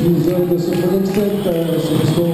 Reprise de ce troisième set euh, sur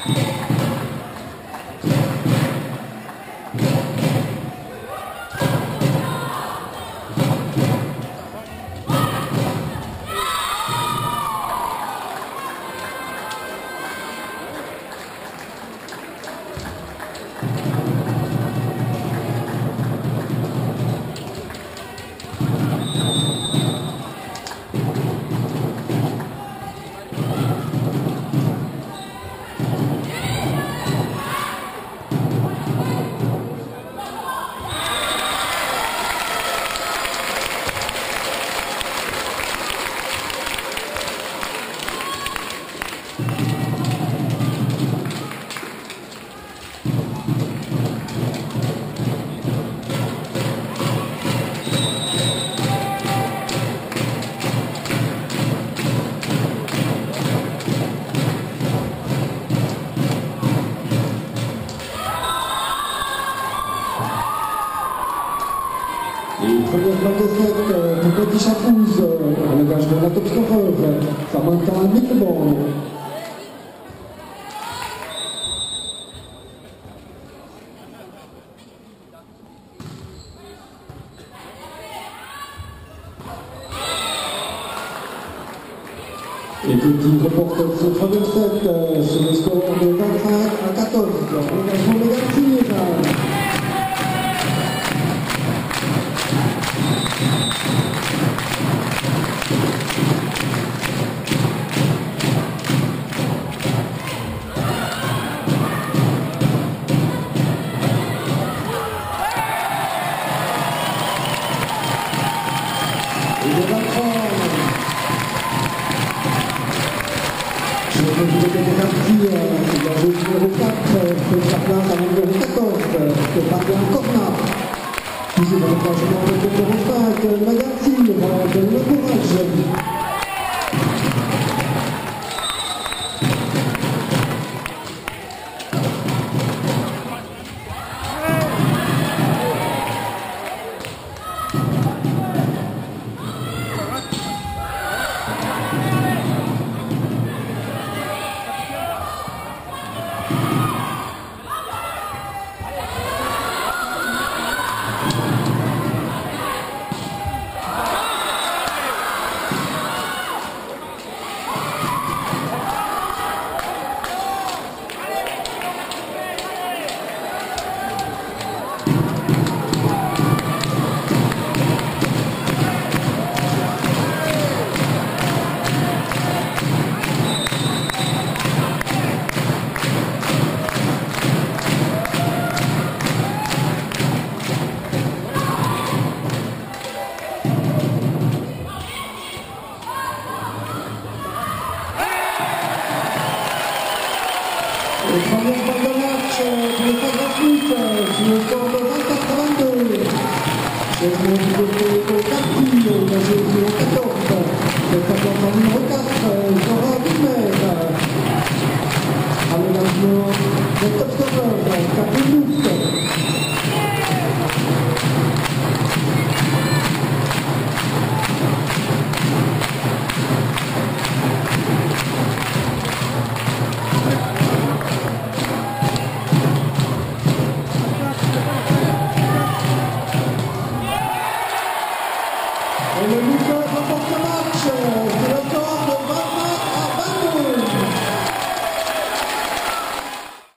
Et première de set euh, pour Petit Chapouz, euh, à l'engagement de la top scorer, Samantha Nickelborn. Et Petit reporte ce troisième set euh, sur le score de 25 à 14. Engagement négatif. Dans le numéro 4, euh, c'est à la numéro 14, euh, c'est Fabien Corna. Toujours dans le numéro 5, euh, Magazine, le courage. Et Aí ele me deu uma confirmação.